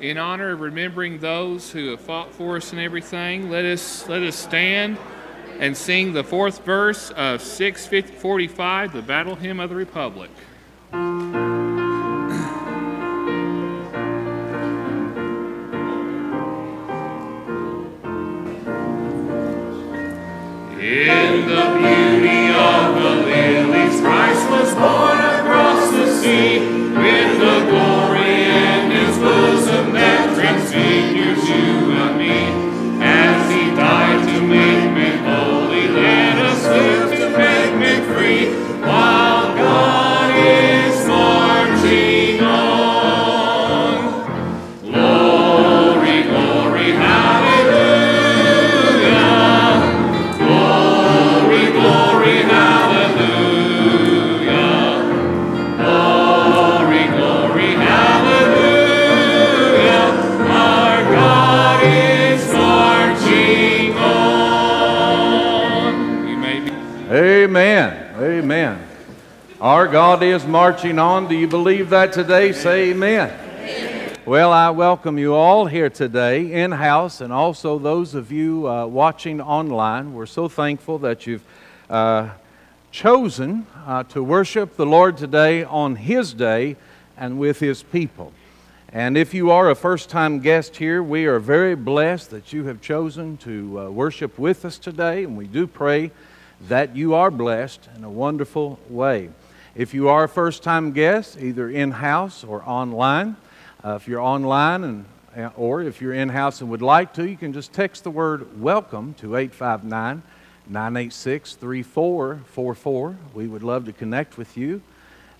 in honor of remembering those who have fought for us and everything, let us let us stand and sing the fourth verse of 645, the Battle Hymn of the Republic. God is marching on. Do you believe that today? Say amen. Well, I welcome you all here today in house and also those of you uh, watching online. We're so thankful that you've uh, chosen uh, to worship the Lord today on His day and with His people. And if you are a first time guest here, we are very blessed that you have chosen to uh, worship with us today, and we do pray that you are blessed in a wonderful way. If you are a first time guest, either in house or online, uh, if you're online and uh, or if you're in house and would like to, you can just text the word welcome to 859 986 3444. We would love to connect with you.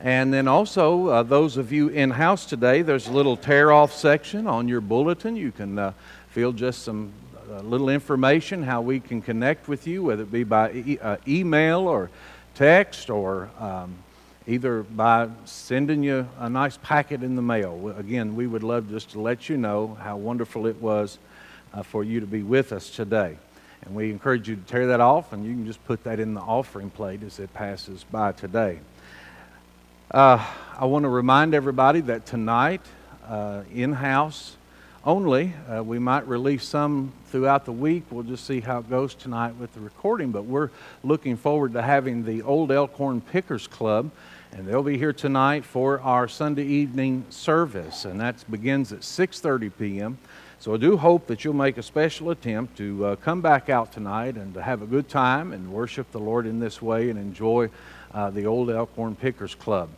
And then also, uh, those of you in house today, there's a little tear off section on your bulletin. You can uh, fill just some uh, little information how we can connect with you, whether it be by e- uh, email or text or um, either by sending you a nice packet in the mail. Again, we would love just to let you know how wonderful it was uh, for you to be with us today. And we encourage you to tear that off, and you can just put that in the offering plate as it passes by today. Uh, I want to remind everybody that tonight, uh, in house only, uh, we might release some throughout the week. We'll just see how it goes tonight with the recording. But we're looking forward to having the Old Elkhorn Pickers Club, and they'll be here tonight for our Sunday evening service, and that begins at 6:30 p.m. So I do hope that you'll make a special attempt to uh, come back out tonight and to have a good time and worship the Lord in this way and enjoy uh, the Old Elkhorn Pickers Club.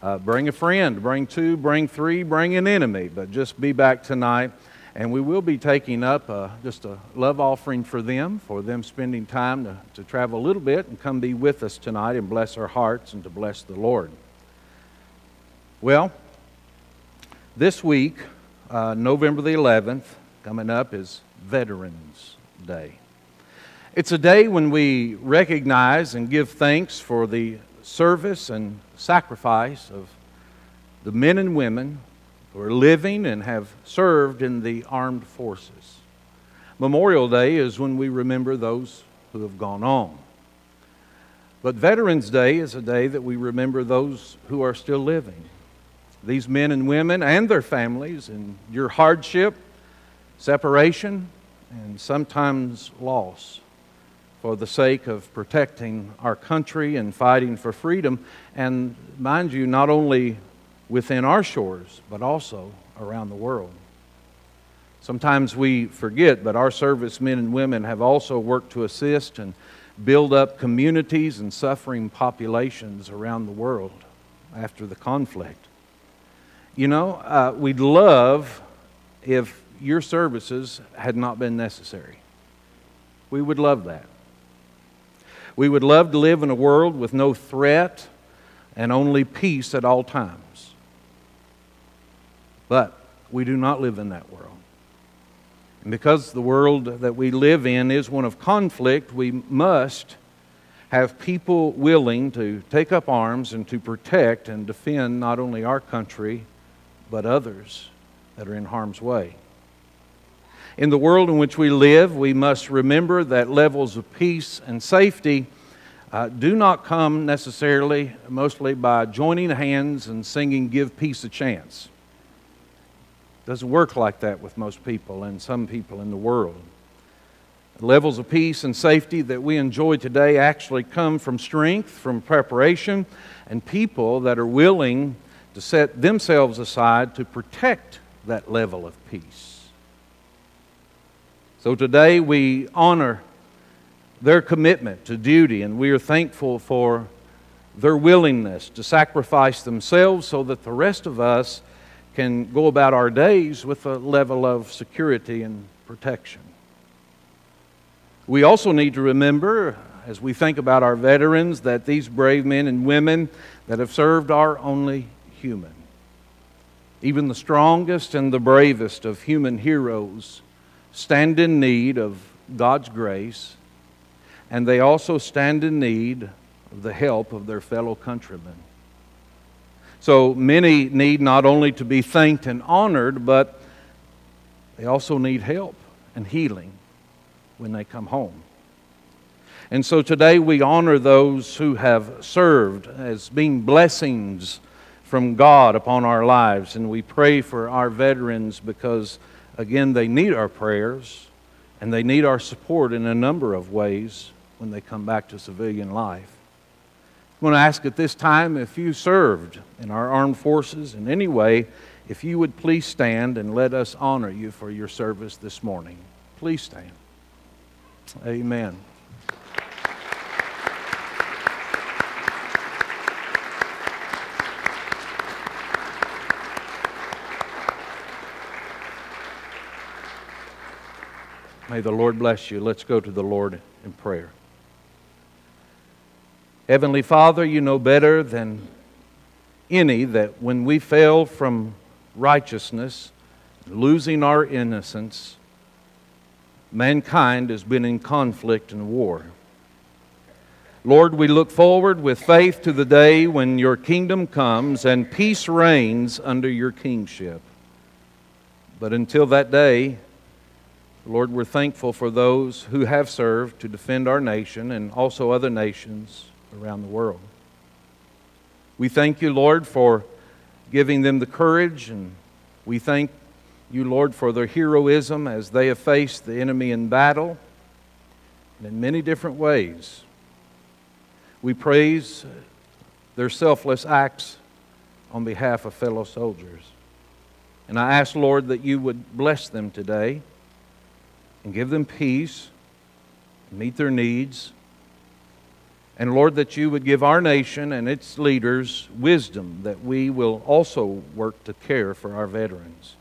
Uh, bring a friend, bring two, bring three, bring an enemy, but just be back tonight. And we will be taking up uh, just a love offering for them, for them spending time to, to travel a little bit and come be with us tonight and bless our hearts and to bless the Lord. Well, this week, uh, November the 11th, coming up is Veterans Day. It's a day when we recognize and give thanks for the service and sacrifice of the men and women who are living and have served in the armed forces. Memorial Day is when we remember those who have gone on. But Veterans Day is a day that we remember those who are still living. These men and women and their families in your hardship, separation, and sometimes loss for the sake of protecting our country and fighting for freedom. And mind you, not only within our shores, but also around the world. Sometimes we forget, but our servicemen and women have also worked to assist and build up communities and suffering populations around the world after the conflict. You know, uh, we'd love if your services had not been necessary. We would love that. We would love to live in a world with no threat and only peace at all times. But we do not live in that world. And because the world that we live in is one of conflict, we must have people willing to take up arms and to protect and defend not only our country, but others that are in harm's way. In the world in which we live, we must remember that levels of peace and safety uh, do not come necessarily, mostly by joining hands and singing Give Peace a Chance. Doesn't work like that with most people and some people in the world. The levels of peace and safety that we enjoy today actually come from strength, from preparation, and people that are willing to set themselves aside to protect that level of peace. So today we honor their commitment to duty, and we are thankful for their willingness to sacrifice themselves so that the rest of us can go about our days with a level of security and protection. We also need to remember, as we think about our veterans, that these brave men and women that have served are only human. Even the strongest and the bravest of human heroes stand in need of God's grace, and they also stand in need of the help of their fellow countrymen. So many need not only to be thanked and honored, but they also need help and healing when they come home. And so today we honor those who have served as being blessings from God upon our lives. And we pray for our veterans because, again, they need our prayers and they need our support in a number of ways when they come back to civilian life. Want to ask at this time if you served in our armed forces in any way, if you would please stand and let us honor you for your service this morning. Please stand. Amen. May the Lord bless you. Let's go to the Lord in prayer. Heavenly Father, you know better than any that when we fail from righteousness, losing our innocence, mankind has been in conflict and war. Lord, we look forward with faith to the day when your kingdom comes and peace reigns under your kingship. But until that day, Lord, we're thankful for those who have served to defend our nation and also other nations around the world. We thank you, Lord, for giving them the courage, and we thank you, Lord, for their heroism as they have faced the enemy in battle and in many different ways. We praise their selfless acts on behalf of fellow soldiers. And I ask, Lord, that you would bless them today and give them peace, meet their needs. And Lord, that you would give our nation and its leaders wisdom that we will also work to care for our veterans.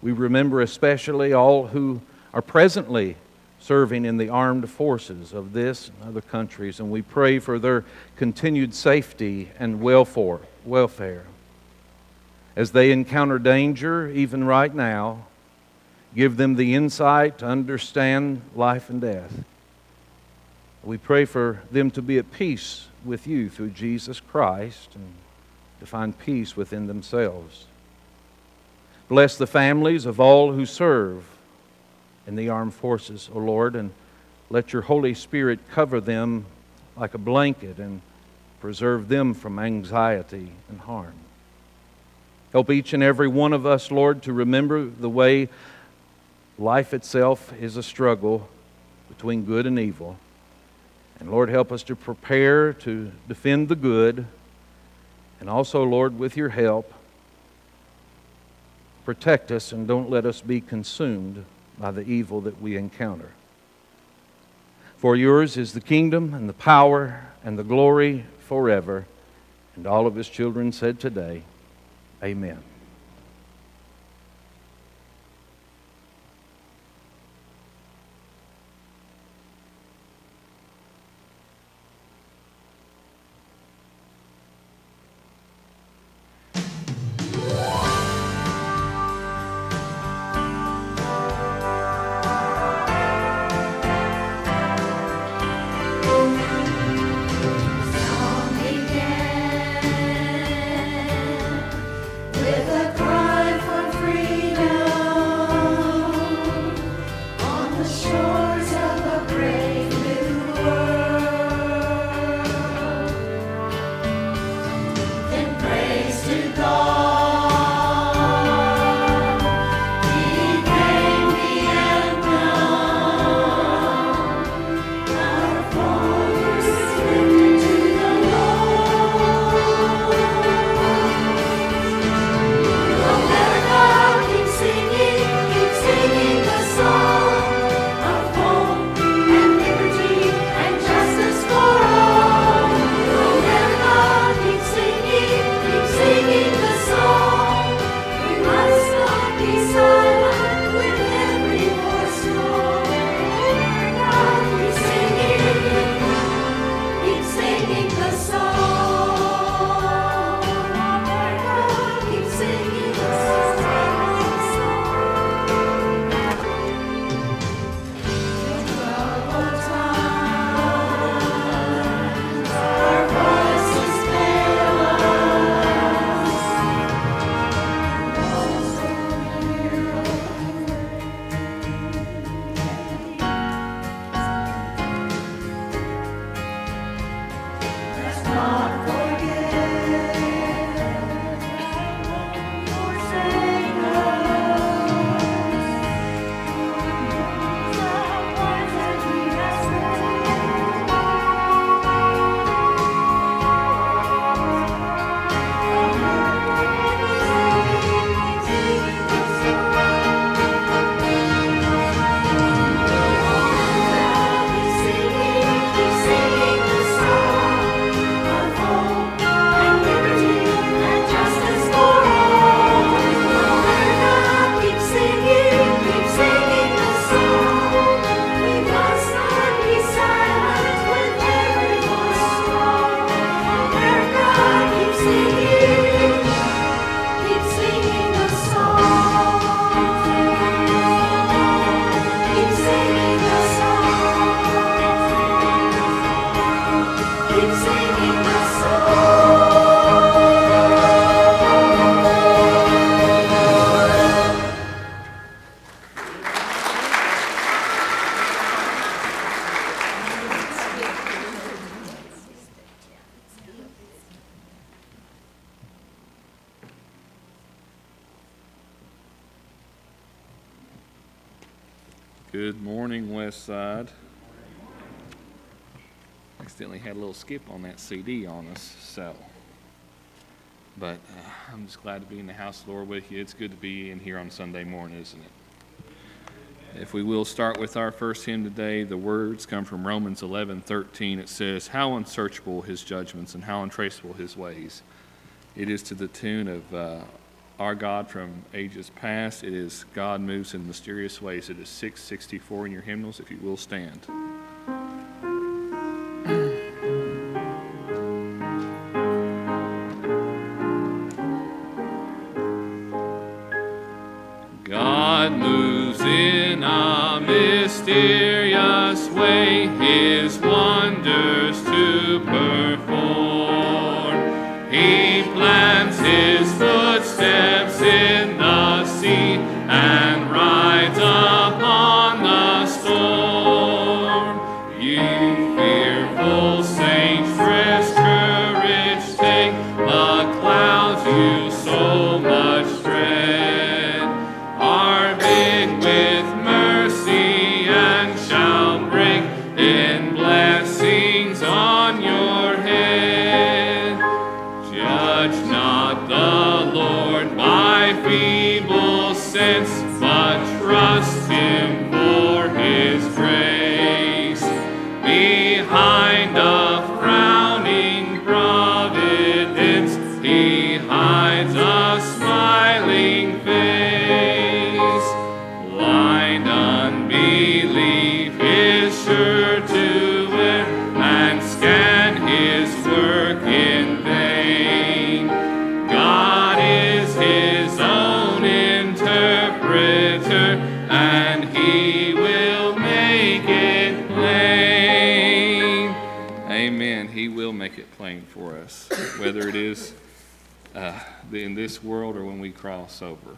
We remember especially all who are presently serving in the armed forces of this and other countries, and we pray for their continued safety and welfare. As they encounter danger, even right now, give them the insight to understand life and death. We pray for them to be at peace with you through Jesus Christ and to find peace within themselves. Bless the families of all who serve in the armed forces, O Lord, and let your Holy Spirit cover them like a blanket and preserve them from anxiety and harm. Help each and every one of us, Lord, to remember the way Life itself is a struggle between good and evil. And Lord, help us to prepare to defend the good. And also, Lord, with your help, protect us and don't let us be consumed by the evil that we encounter. For yours is the kingdom and the power and the glory forever. And all of his children said today, Amen. Skip on that CD on us, so. But uh, I'm just glad to be in the house Lord with you. It's good to be in here on Sunday morning, isn't it? If we will start with our first hymn today, the words come from Romans 11:13. It says, How unsearchable his judgments and how untraceable his ways. It is to the tune of uh, our God from ages past. It is God moves in mysterious ways. It is 664 in your hymnals, if you will stand. Moves in a mysterious way, his world or when we cross over.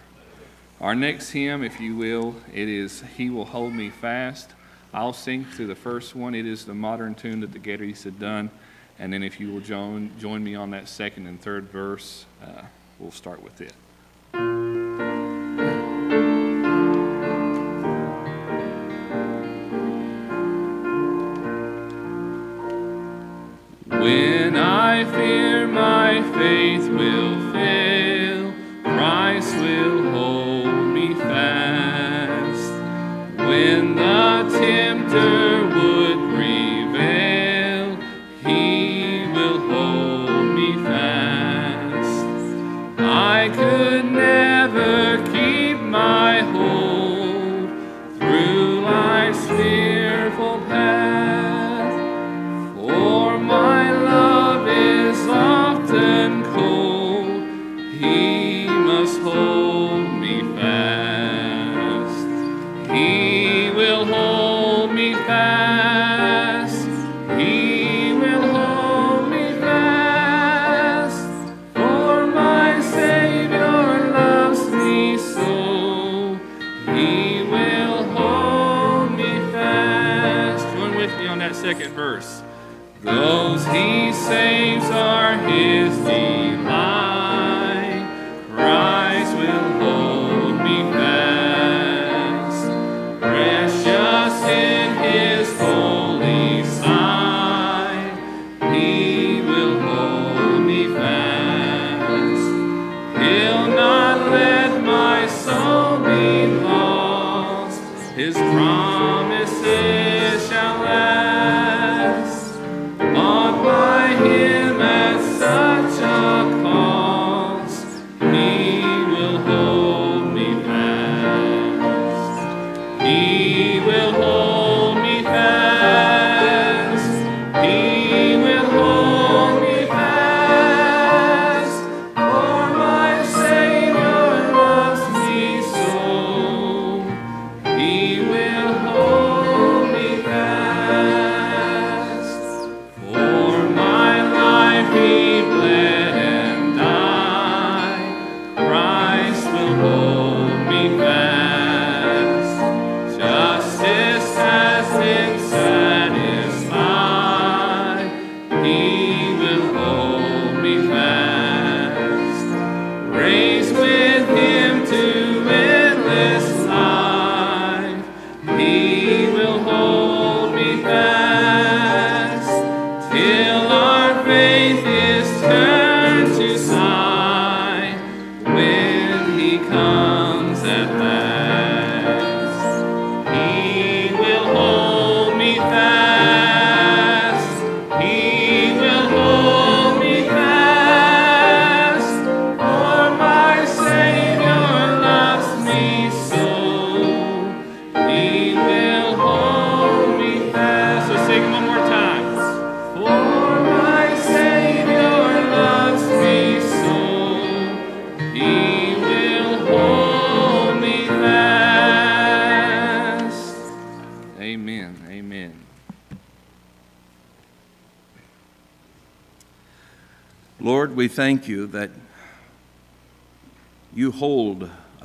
Our next hymn, if you will, it is He Will Hold Me Fast. I'll sing through the first one. It is the modern tune that the Gettys had done. And then if you will join, join me on that second and third verse, uh, we'll start with it. When I fear my faith will fail,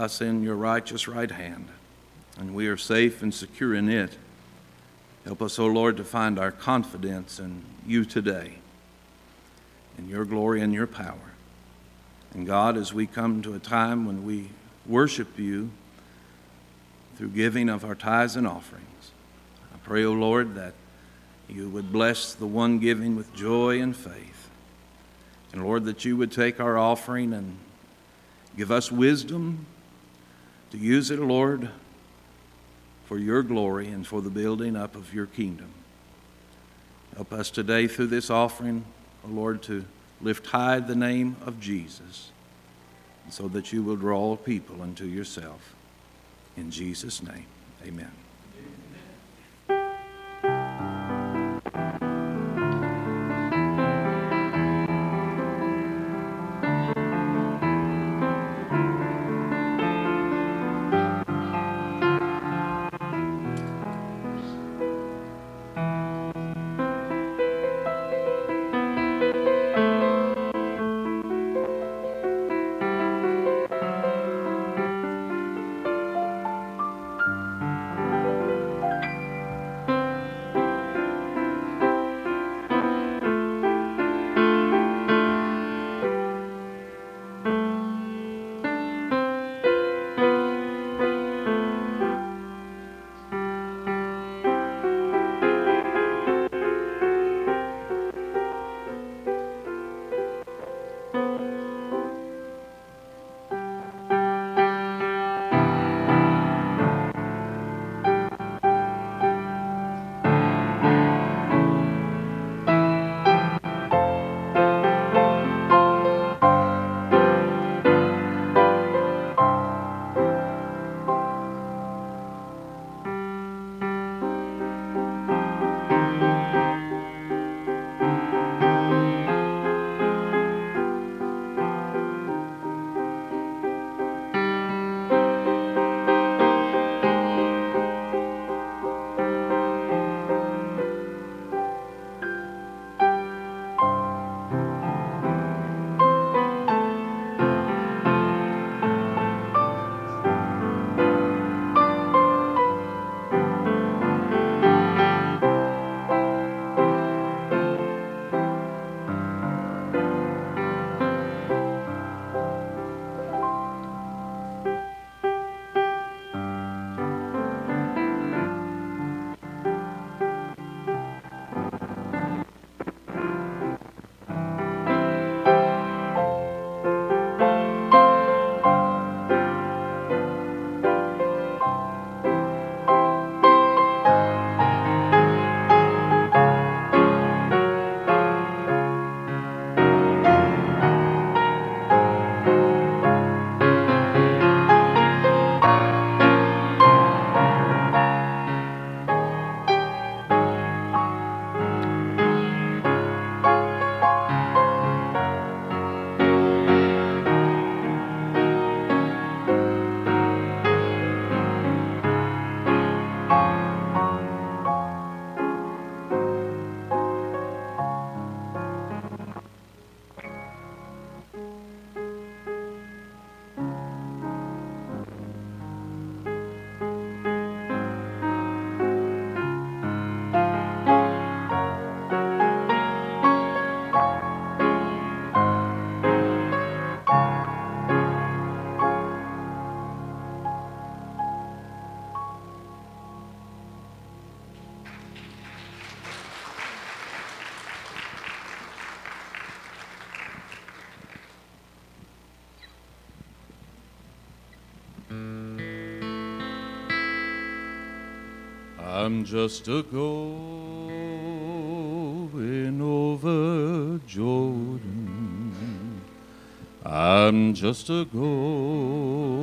us in your righteous right hand, and we are safe and secure in it. Help us, O Lord, to find our confidence in you today, in your glory and your power. And God, as we come to a time when we worship you through giving of our tithes and offerings, I pray, O Lord, that you would bless the one giving with joy and faith. And Lord, that you would take our offering and give us wisdom to use it, Lord, for your glory and for the building up of your kingdom. Help us today through this offering, O Lord, to lift high the name of Jesus so that you will draw all people unto yourself. In Jesus' name, amen. I'm just a going over Jordan. I'm just a going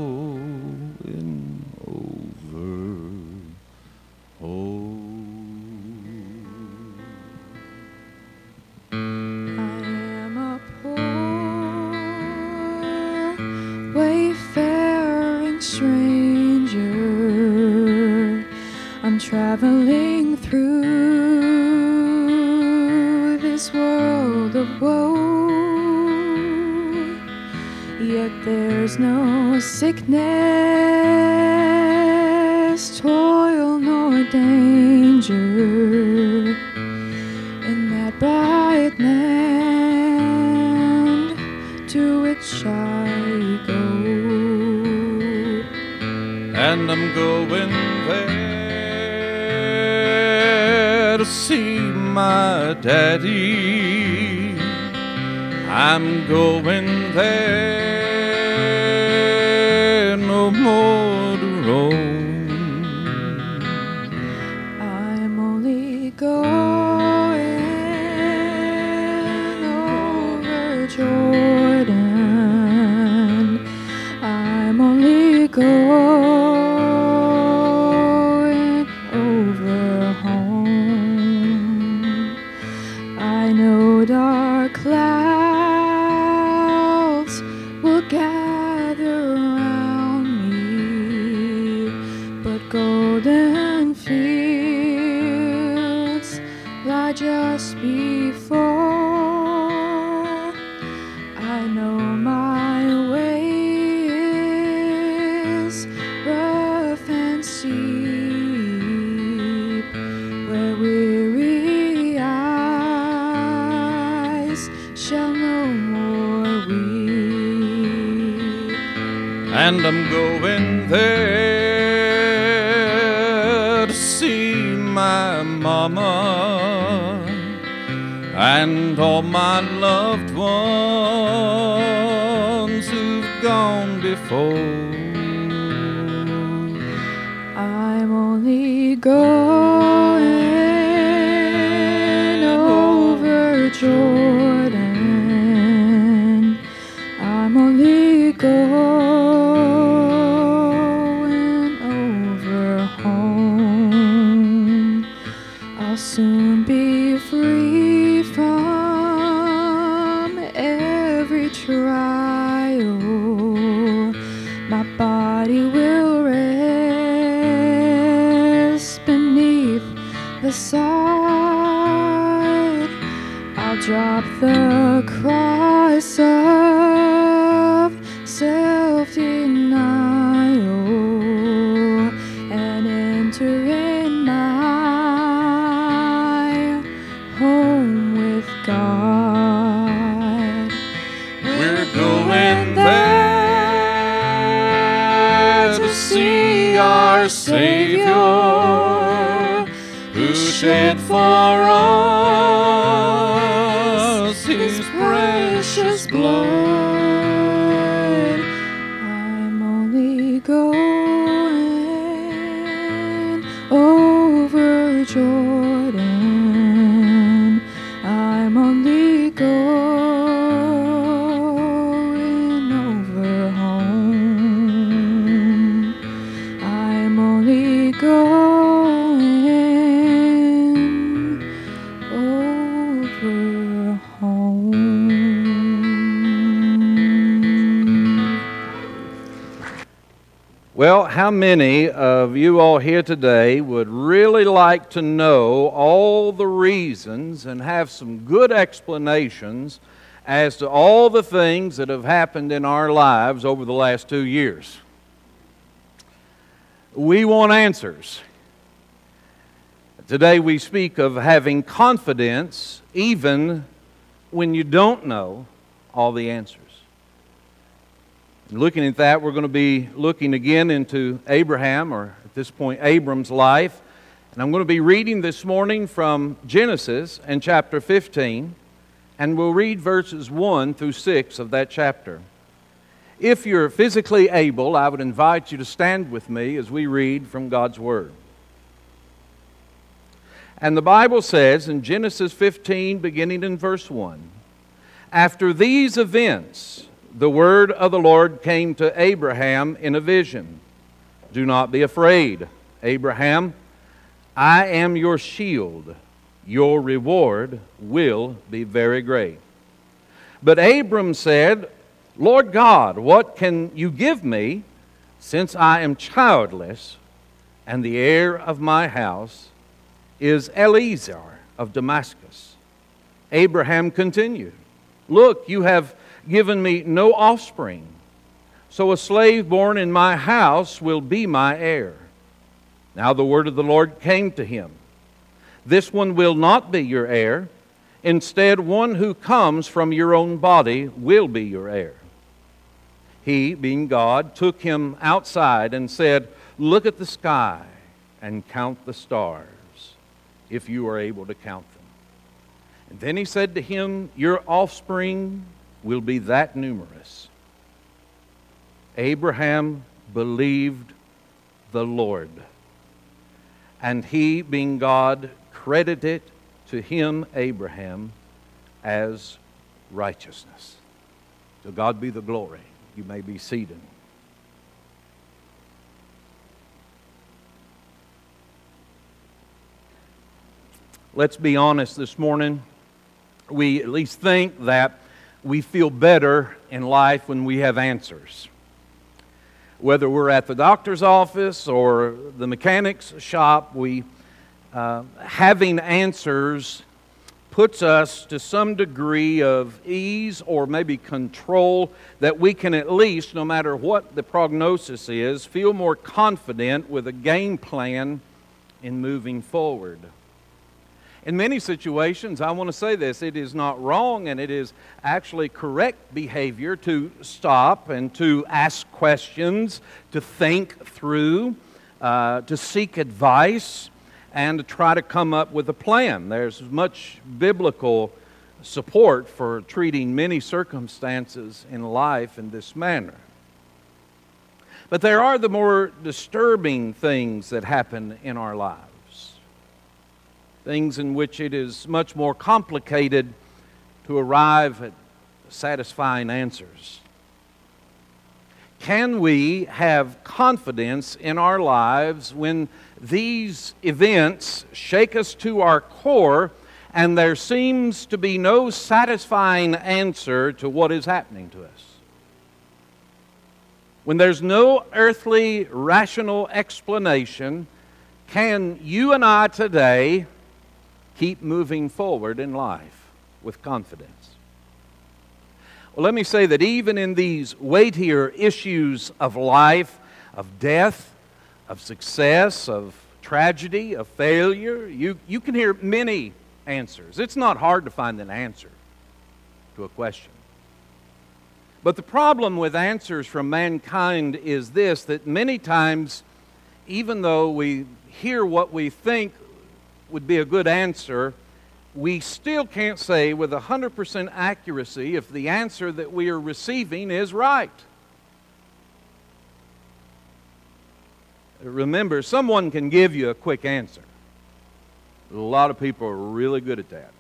And I'm going there to see my mama and all my over Jordan. How many of you all here today would really like to know all the reasons and have some good explanations as to all the things that have happened in our lives over the last two years? We want answers. Today we speak of having confidence even when you don't know all the answers. Looking at that, we're going to be looking again into Abraham, or at this point, Abram's life. And I'm going to be reading this morning from Genesis and chapter 15, and we'll read verses 1 through 6 of that chapter. If you're physically able, I would invite you to stand with me as we read from God's Word. And the Bible says in Genesis 15, beginning in verse 1 After these events, the word of the Lord came to Abraham in a vision. Do not be afraid, Abraham. I am your shield. Your reward will be very great. But Abram said, Lord God, what can you give me since I am childless and the heir of my house is Eliezer of Damascus? Abraham continued, Look, you have given me no offspring, So a slave born in my house will be my heir. Now the word of the Lord came to him This one will not be your heir. Instead, one who comes from your own body will be your heir. He, being God, took him outside and said, Look at the sky and count the stars, if you are able to count them. And then he said to him, Your offspring will be that numerous. Abraham believed the Lord, and he, being God, credited to him, Abraham, as righteousness. To God be the glory. You may be seated. Let's be honest this morning. We at least think that we feel better in life when we have answers. Whether we're at the doctor's office or the mechanic's shop, we uh, having answers puts us to some degree of ease or maybe control that we can at least, no matter what the prognosis is, feel more confident with a game plan in moving forward. In many situations, I want to say this it is not wrong and it is actually correct behavior to stop and to ask questions, to think through, uh, to seek advice and to try to come up with a plan. There's much biblical support for treating many circumstances in life in this manner. But there are the more disturbing things that happen in our lives, things in which it is much more complicated to arrive at satisfying answers. Can we have confidence in our lives when these events shake us to our core, and there seems to be no satisfying answer to what is happening to us. When there's no earthly rational explanation, can you and I today keep moving forward in life with confidence? Well, let me say that even in these weightier issues of life, of death, of success, of tragedy, of failure. You, you can hear many answers. It's not hard to find an answer to a question. But the problem with answers from mankind is this that many times, even though we hear what we think would be a good answer, we still can't say with 100% accuracy if the answer that we are receiving is right. remember, someone can give you a quick answer. A lot of people are really good at that.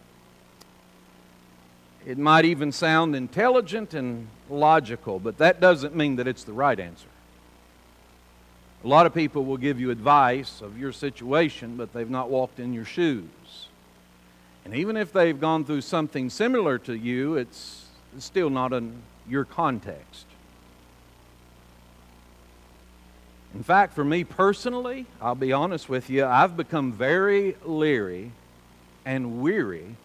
It might even sound intelligent and logical, but that doesn't mean that it's the right answer. A lot of people will give you advice of your situation, but they've not walked in your shoes. And even if they've gone through something similar to you, it's still not in your context. In fact, for me personally, I'll be honest with you, I've become very leery and weary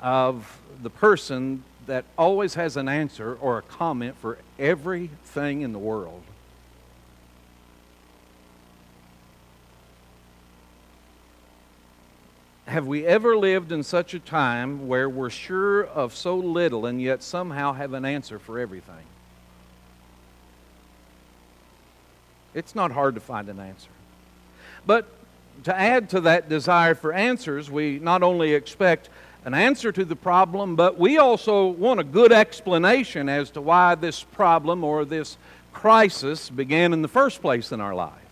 of the person that always has an answer or a comment for everything in the world. Have we ever lived in such a time where we're sure of so little and yet somehow have an answer for everything? It's not hard to find an answer. But to add to that desire for answers, we not only expect an answer to the problem, but we also want a good explanation as to why this problem or this crisis began in the first place in our life.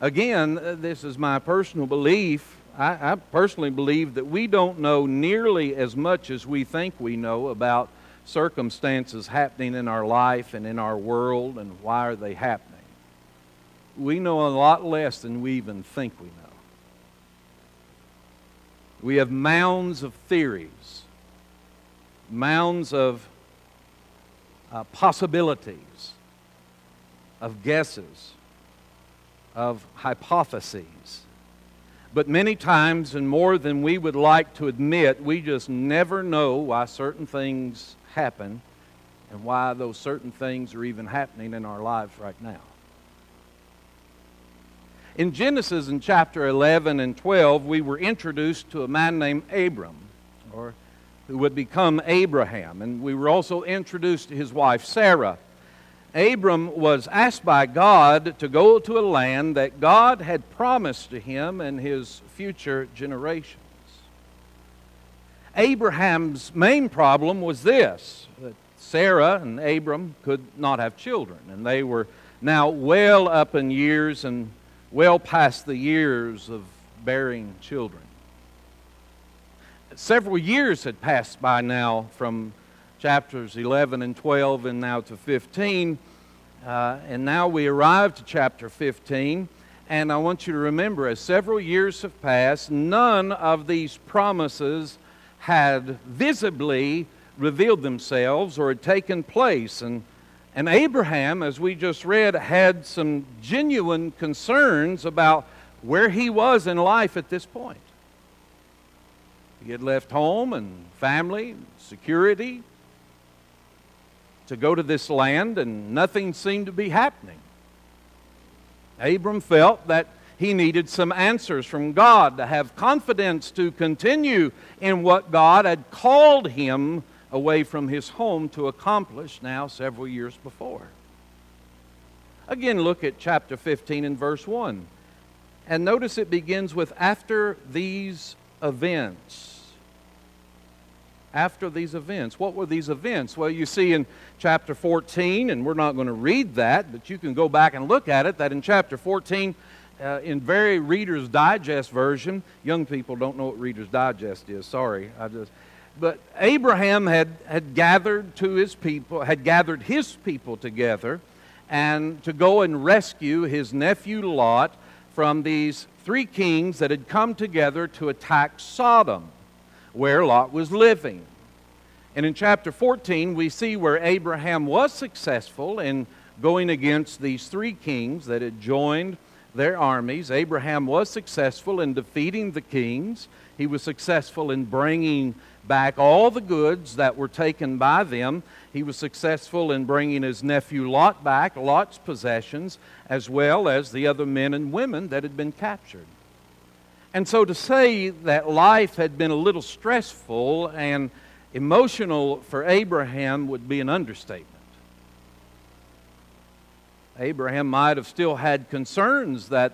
Again, uh, this is my personal belief. I, I, personally believe that we don't know nearly as much as we think we know about circumstances happening in our life and in our world and why are they happening. We know a lot less than we even think we know. We have mounds of theories, mounds of uh, possibilities, of guesses, of hypotheses. But many times, and more than we would like to admit, we just never know why certain things happen and why those certain things are even happening in our lives right now. In Genesis in chapter 11 and 12, we were introduced to a man named Abram, or who would become Abraham, and we were also introduced to his wife Sarah. Abram was asked by God to go to a land that God had promised to him and his future generations. Abraham's main problem was this that Sarah and Abram could not have children, and they were now well up in years and well past the years of bearing children. Several years had passed by now from chapters 11 and 12 and now to 15. Uh, and now we arrive to chapter 15. And I want you to remember, as several years have passed, none of these promises had visibly revealed themselves or had taken place. And, and Abraham, as we just read, had some genuine concerns about where he was in life at this point. He had left home and family, security, to go to this land, and nothing seemed to be happening. Abram felt that he needed some answers from God to have confidence to continue in what God had called him away from his home to accomplish now several years before. Again, look at chapter 15 and verse 1. And notice it begins with after these events. After these events. What were these events? Well, you see in chapter 14, and we're not going to read that, but you can go back and look at it, that in chapter 14, uh, in very Reader's Digest version, young people don't know what Reader's Digest is, sorry. I just, but Abraham had, had gathered to his people, had gathered his people together and to go and rescue his nephew Lot from these three kings that had come together to attack Sodom, where Lot was living. And in chapter 14, we see where Abraham was successful in going against these three kings that had joined their armies. Abraham was successful in defeating the kings. He was successful in bringing back all the goods that were taken by them. He was successful in bringing his nephew Lot back, Lot's possessions, as well as the other men and women that had been captured. And so to say that life had been a little stressful and emotional for Abraham would be an understatement. Abraham might have still had concerns that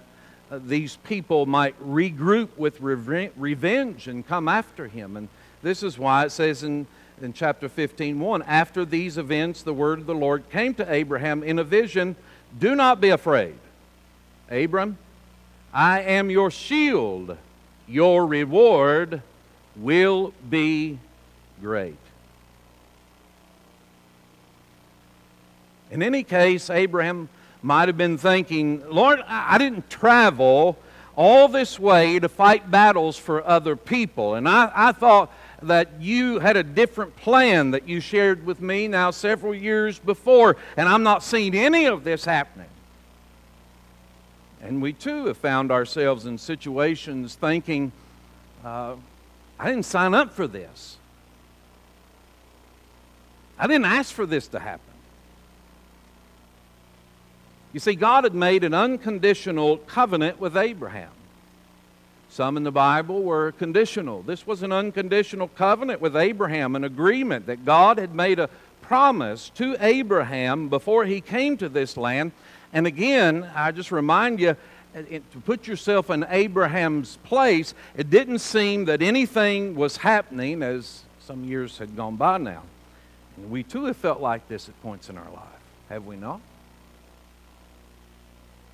uh, these people might regroup with reve- revenge and come after him. And this is why it says in, in chapter 15 1 After these events, the word of the Lord came to Abraham in a vision Do not be afraid. Abram, I am your shield. Your reward will be great. In any case, Abraham might have been thinking, Lord, I didn't travel all this way to fight battles for other people. And I, I thought that you had a different plan that you shared with me now several years before, and I'm not seeing any of this happening. And we too have found ourselves in situations thinking, uh, I didn't sign up for this. I didn't ask for this to happen. You see, God had made an unconditional covenant with Abraham. Some in the Bible were conditional. This was an unconditional covenant with Abraham, an agreement that God had made a promise to Abraham before he came to this land. And again, I just remind you to put yourself in Abraham's place, it didn't seem that anything was happening as some years had gone by now. And we too have felt like this at points in our life, have we not?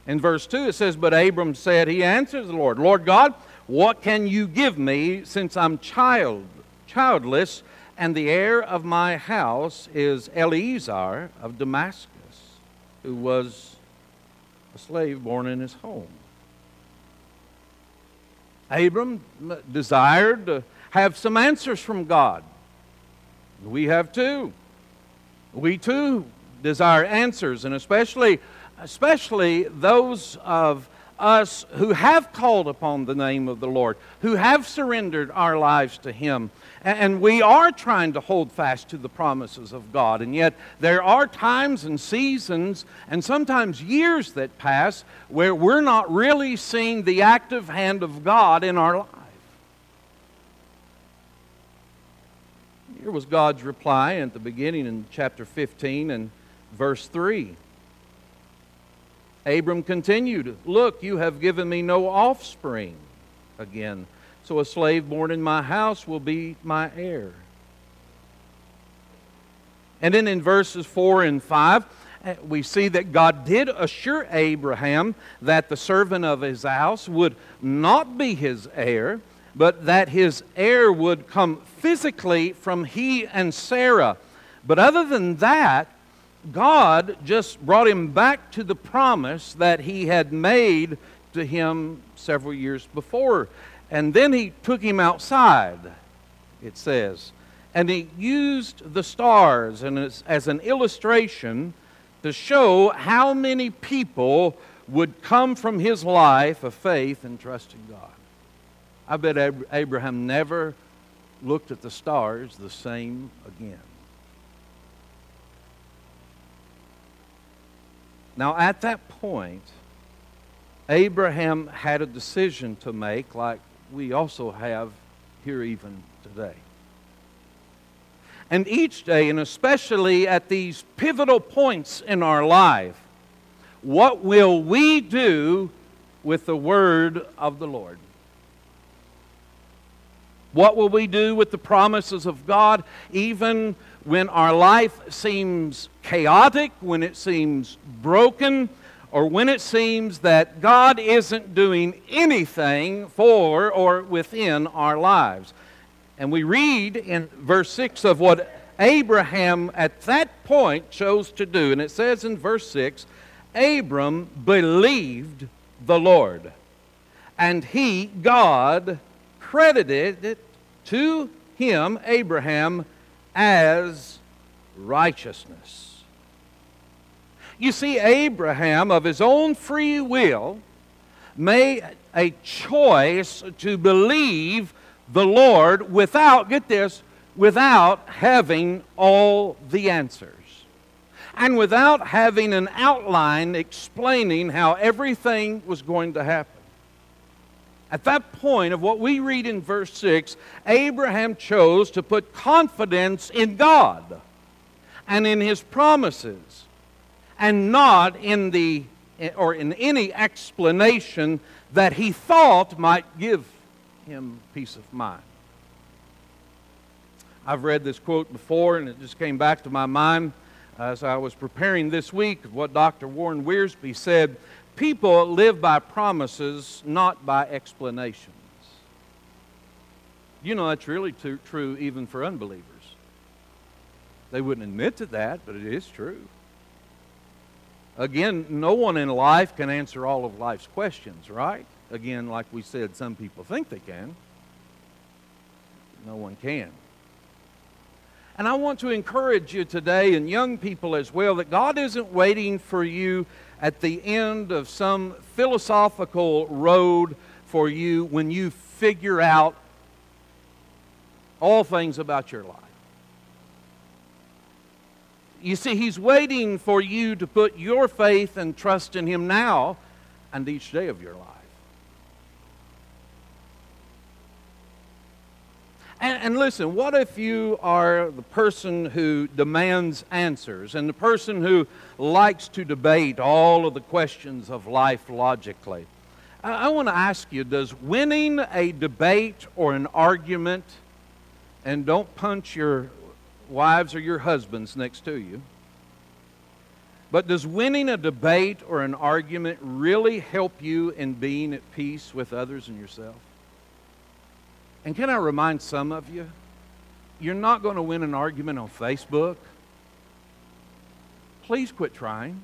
In verse 2, it says, But Abram said, He answers the Lord, Lord God, what can you give me since I'm child, childless, and the heir of my house is Eliezer of Damascus, who was a slave born in his home? Abram desired to have some answers from God. We have too. We too desire answers, and especially, especially those of us who have called upon the name of the Lord, who have surrendered our lives to Him, and we are trying to hold fast to the promises of God. And yet, there are times and seasons, and sometimes years that pass, where we're not really seeing the active hand of God in our life. Here was God's reply at the beginning in chapter 15 and verse 3. Abram continued, Look, you have given me no offspring again, so a slave born in my house will be my heir. And then in verses 4 and 5, eh, we see that God did assure Abraham that the servant of his house would not be his heir, but that his heir would come physically from he and Sarah. But other than that, God just brought him back to the promise that he had made to him several years before. And then he took him outside, it says. And he used the stars as, as an illustration to show how many people would come from his life of faith and trust in God. I bet Abraham never looked at the stars the same again. Now, at that point, Abraham had a decision to make, like we also have here even today. And each day, and especially at these pivotal points in our life, what will we do with the word of the Lord? What will we do with the promises of God, even when our life seems chaotic, when it seems broken, or when it seems that God isn't doing anything for or within our lives. And we read in verse 6 of what Abraham at that point chose to do. And it says in verse 6 Abram believed the Lord, and he, God, credited it to him, Abraham, as righteousness. You see, Abraham, of his own free will, made a choice to believe the Lord without, get this, without having all the answers. And without having an outline explaining how everything was going to happen. At that point of what we read in verse 6, Abraham chose to put confidence in God and in his promises and not in the or in any explanation that he thought might give him peace of mind. I've read this quote before and it just came back to my mind as I was preparing this week what Dr. Warren Wiersbe said People live by promises, not by explanations. You know, that's really too, true even for unbelievers. They wouldn't admit to that, but it is true. Again, no one in life can answer all of life's questions, right? Again, like we said, some people think they can. No one can. And I want to encourage you today, and young people as well, that God isn't waiting for you at the end of some philosophical road for you when you figure out all things about your life. You see, He's waiting for you to put your faith and trust in Him now and each day of your life. And, and, listen, what if you are the person who demands answers and the person who likes to debate all of the questions of life logically? I, I want to ask you does winning a debate or an argument, and don't punch your wives or your husbands next to you, but does winning a debate or an argument really help you in being at peace with others and yourself? And can I remind some of you, you're not going to win an argument on Facebook. Please quit trying.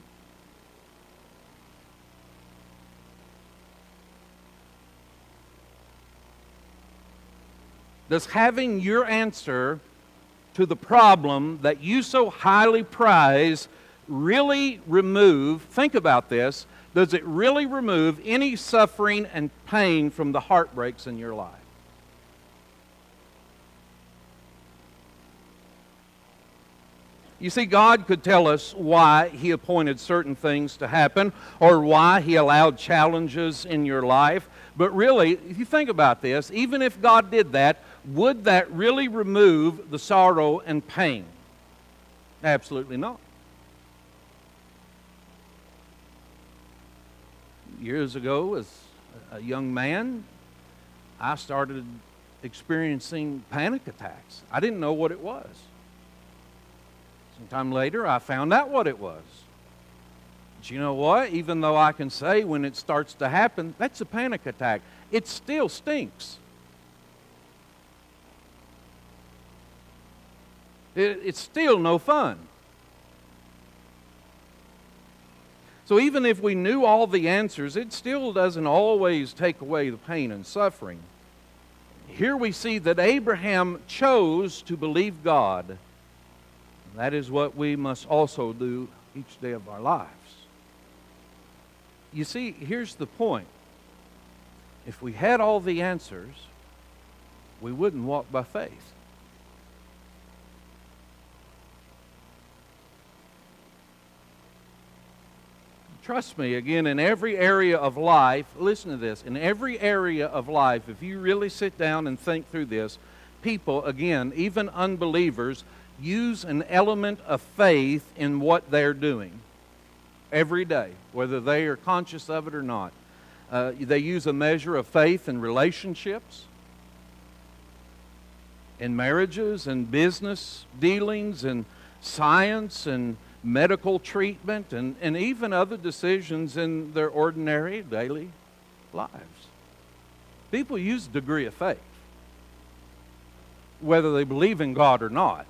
Does having your answer to the problem that you so highly prize really remove, think about this, does it really remove any suffering and pain from the heartbreaks in your life? You see, God could tell us why He appointed certain things to happen or why He allowed challenges in your life. But really, if you think about this, even if God did that, would that really remove the sorrow and pain? Absolutely not. Years ago, as a young man, I started experiencing panic attacks. I didn't know what it was. Sometime later, I found out what it was. But you know what? Even though I can say when it starts to happen, that's a panic attack, it still stinks. It, it's still no fun. So even if we knew all the answers, it still doesn't always take away the pain and suffering. Here we see that Abraham chose to believe God. That is what we must also do each day of our lives. You see, here's the point. If we had all the answers, we wouldn't walk by faith. Trust me, again, in every area of life, listen to this, in every area of life, if you really sit down and think through this, people, again, even unbelievers, use an element of faith in what they're doing every day, whether they are conscious of it or not. Uh, they use a measure of faith in relationships, in marriages, and business dealings, and science, and medical treatment, and, and even other decisions in their ordinary daily lives. People use a degree of faith, whether they believe in God or not.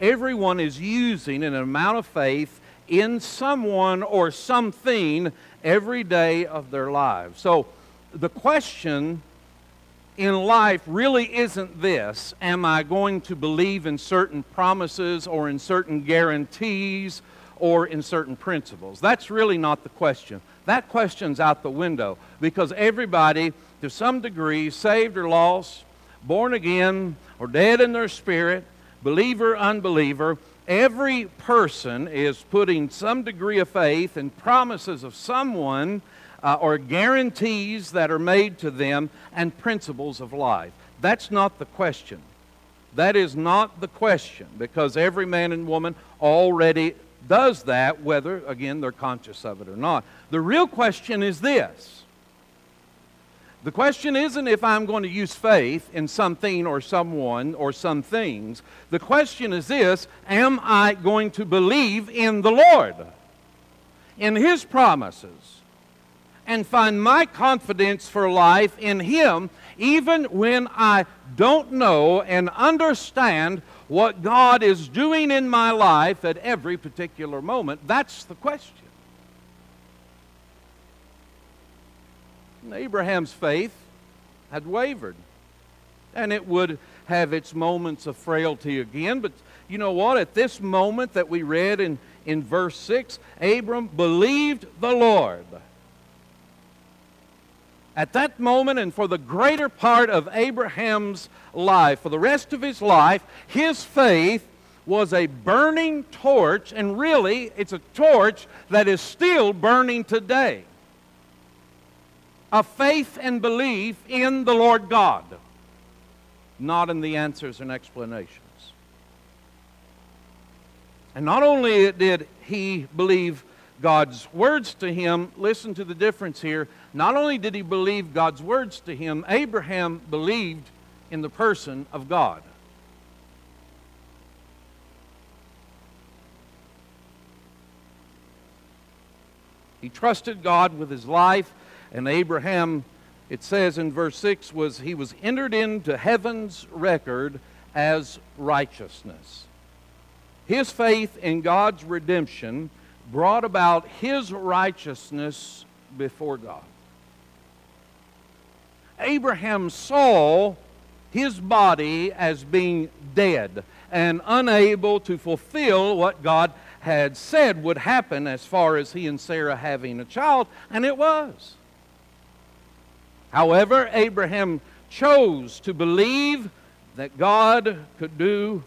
Everyone is using an amount of faith in someone or something every day of their lives. So the question in life really isn't this Am I going to believe in certain promises or in certain guarantees or in certain principles? That's really not the question. That question's out the window because everybody, to some degree, saved or lost, born again or dead in their spirit, believer, unbeliever, every person is putting some degree of faith in promises of someone uh, or guarantees that are made to them and principles of life. That's not the question. That is not the question because every man and woman already does that, whether, again, they're conscious of it or not. The real question is this the question isn't if I'm going to use faith in something or someone or some things. The question is this Am I going to believe in the Lord, in His promises, and find my confidence for life in Him, even when I don't know and understand what God is doing in my life at every particular moment? That's the question. Abraham's faith had wavered. And it would have its moments of frailty again. But you know what? At this moment that we read in, in verse 6, Abram believed the Lord. At that moment, and for the greater part of Abraham's life, for the rest of his life, his faith was a burning torch, and really, it's a torch that is still burning today of faith and belief in the Lord God, not in the answers and explanations. And not only did he believe God's words to him, listen to the difference here. Not only did he believe God's words to him, Abraham believed in the person of God. He trusted God with his life and Abraham, it says in verse 6, was he was entered into heaven's record as righteousness. His faith in God's redemption brought about his righteousness before God. Abraham saw his body as being dead and unable to fulfill what God had said would happen as far as he and Sarah having a child, and it was. However, Abraham chose to believe that God could do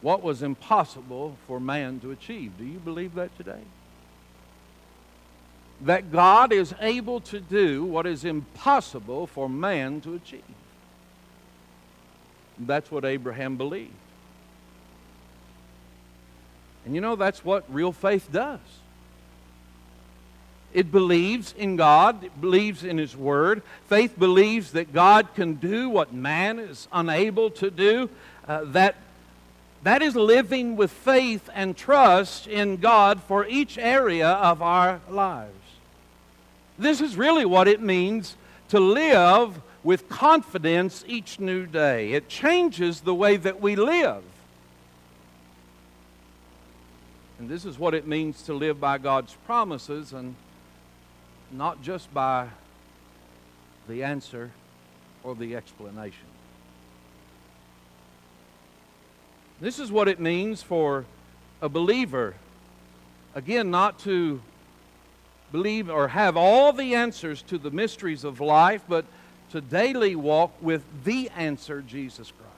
what was impossible for man to achieve. Do you believe that today? That God is able to do what is impossible for man to achieve. That's what Abraham believed. And you know, that's what real faith does. It believes in God, it believes in His Word. Faith believes that God can do what man is unable to do. Uh, that, that is living with faith and trust in God for each area of our lives. This is really what it means to live with confidence each new day. It changes the way that we live. And this is what it means to live by God's promises and not just by the answer or the explanation. This is what it means for a believer, again, not to believe or have all the answers to the mysteries of life, but to daily walk with the answer, Jesus Christ.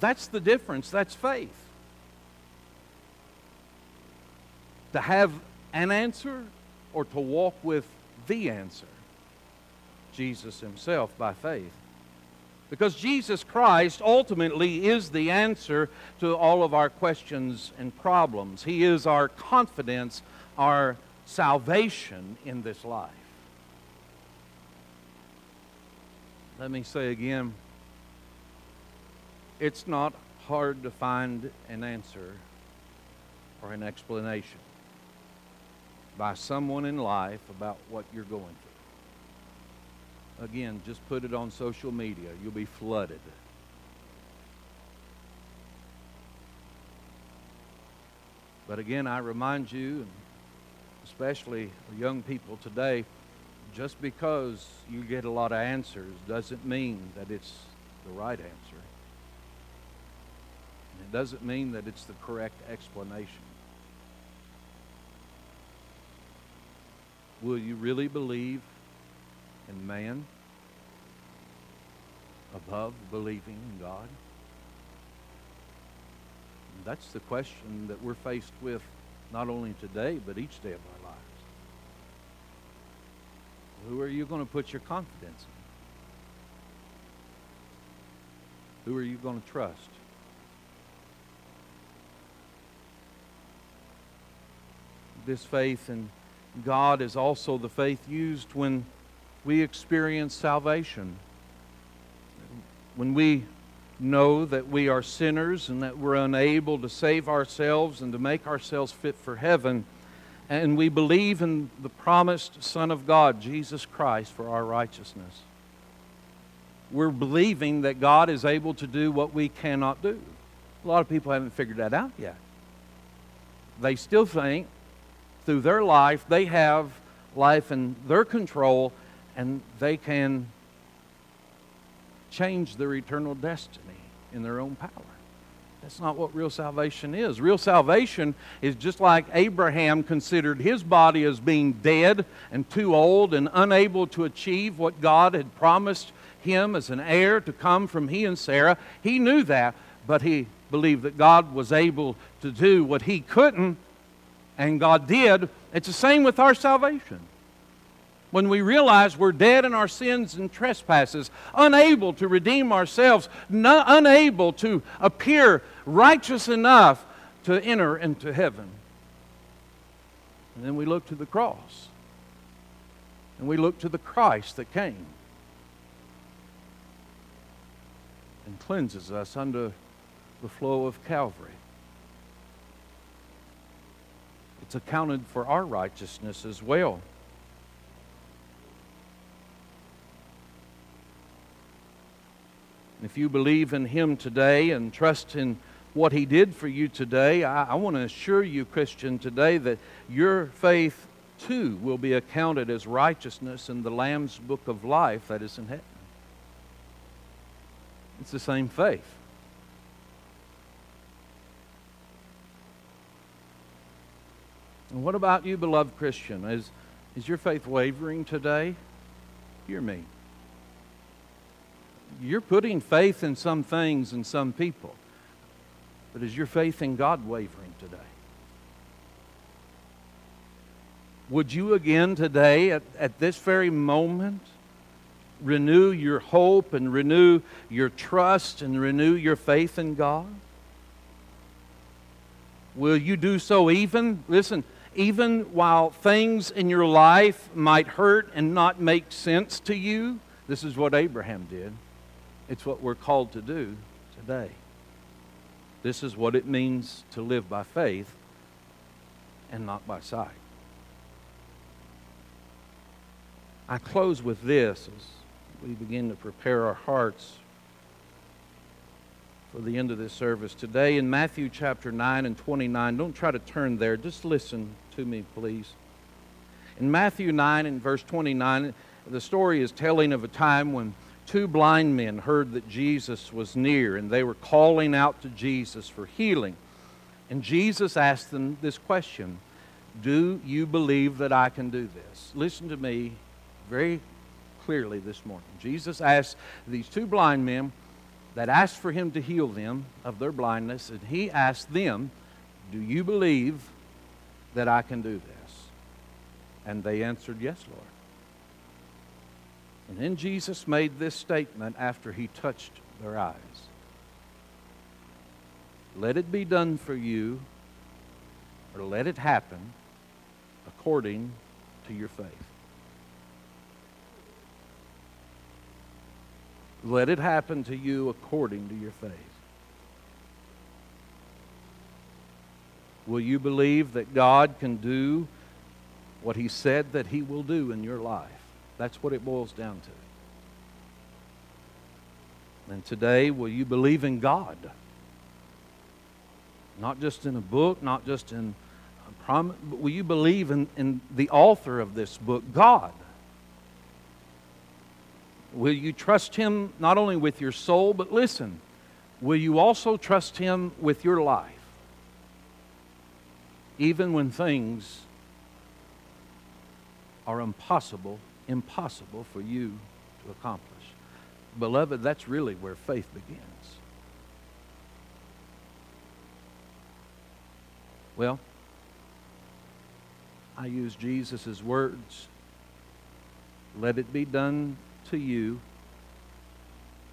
That's the difference. That's faith. To have an answer or to walk with the answer, Jesus Himself by faith. Because Jesus Christ ultimately is the answer to all of our questions and problems. He is our confidence, our salvation in this life. Let me say again it's not hard to find an answer or an explanation by someone in life about what you're going through. Again, just put it on social media. You'll be flooded. But again, I remind you, especially young people today, just because you get a lot of answers doesn't mean that it's the right answer. And it doesn't mean that it's the correct explanation. Will you really believe in man above believing in God? That's the question that we're faced with not only today, but each day of our lives. Who are you going to put your confidence in? Who are you going to trust? This faith in God is also the faith used when we experience salvation. When we know that we are sinners and that we're unable to save ourselves and to make ourselves fit for heaven and we believe in the promised Son of God, Jesus Christ, for our righteousness. We're believing that God is able to do what we cannot do. A lot of people haven't figured that out yet. They still think through their life they have life in their control and they can change their eternal destiny in their own power. That's not what real salvation is. Real salvation is just like Abraham considered his body as being dead and too old and unable to achieve what God had promised him as an heir to come from he and Sarah. He knew that, but he believed that God was able to do what he couldn't, and God did. It's the same with our salvation when we realize we're dead in our sins and trespasses, unable to redeem ourselves, not, unable to appear righteous enough to enter into heaven. And then we look to the cross. And we look to the Christ that came and cleanses us under the flow of Calvary. It's accounted for our righteousness as well. If you believe in Him today and trust in what He did for you today, I, I want to assure you, Christian, today that your faith too will be accounted as righteousness in the Lamb's book of life that is in heaven. It's the same faith. And what about you, beloved Christian? Is, is your faith wavering today? Hear me. You're putting faith in some things and some people, but is your faith in God wavering today? Would you again today, at, at this very moment, renew your hope and renew your trust and renew your faith in God? Will you do so even, listen, even while things in your life might hurt and not make sense to you? This is what Abraham did. It's what we're called to do today. This is what it means to live by faith and not by sight. I close with this as we begin to prepare our hearts for the end of this service today in Matthew chapter 9 and 29. Don't try to turn there, just listen to me, please. In Matthew 9 and verse 29, the story is telling of a time when two blind men heard that Jesus was near and they were calling out to Jesus for healing. And Jesus asked them this question Do you believe that I can do this? Listen to me very clearly this morning. Jesus asked these two blind men that asked for him to heal them of their blindness, and he asked them, Do you believe that I can do this? And they answered, Yes, Lord. And then Jesus made this statement after he touched their eyes Let it be done for you, or let it happen according to your faith. Let it happen to you according to your faith. Will you believe that God can do what He said that He will do in your life? That's what it boils down to. And today, will you believe in God? Not just in a book, not just in a promise, but will you believe in, in the author of this book, God? Will you trust Him not only with your soul, but listen, will you also trust Him with your life? Even when things are impossible, impossible for you to accomplish. Beloved, that's really where faith begins. Well, I use Jesus' words. Let it be done to you,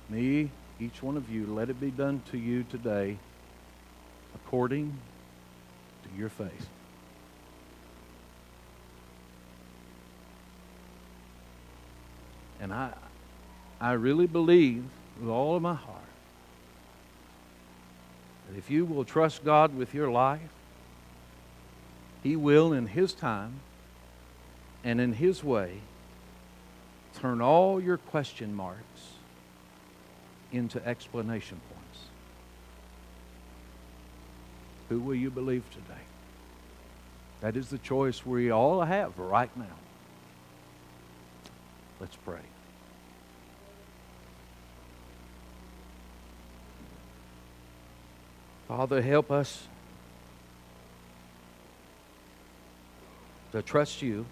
me, each one of you, let it be done to you today according to your faith. And I, I really believe with all of my heart that if you will trust God with your life, He will, in His time and in His way, turn all your question marks into explanation points. Who will you believe today? That is the choice we all have right now. Let's pray. Father, help us to trust you.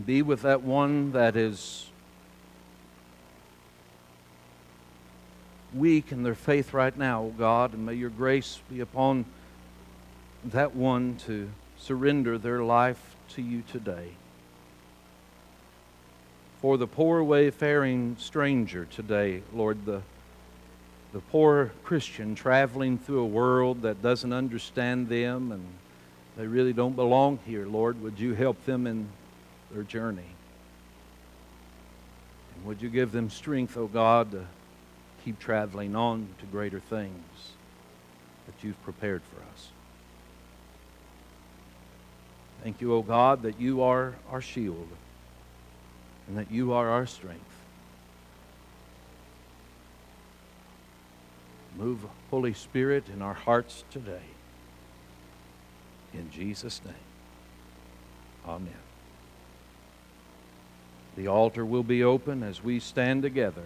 And be with that one that is weak in their faith right now, O God, and may your grace be upon that one to surrender their life to you today. For the poor wayfaring stranger today, Lord, the, the poor Christian traveling through a world that doesn't understand them and they really don't belong here, Lord, would you help them in their journey. And would you give them strength, O oh God, to keep traveling on to greater things that you've prepared for us. Thank you, O oh God, that you are our shield and that you are our strength. Move, Holy Spirit, in our hearts today. In Jesus' name. Amen. The altar will be open as we stand together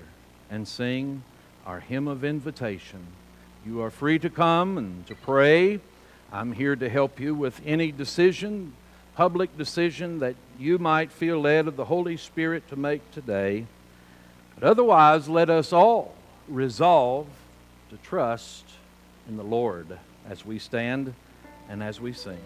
and sing our hymn of invitation You are free to come and to pray. I'm here to help you with any decision, public decision that you might feel led of the Holy Spirit to make today. But otherwise, let us all resolve to trust in the Lord as we stand and as we sing.